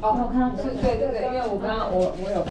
哦我看到对对对因为我刚刚我我有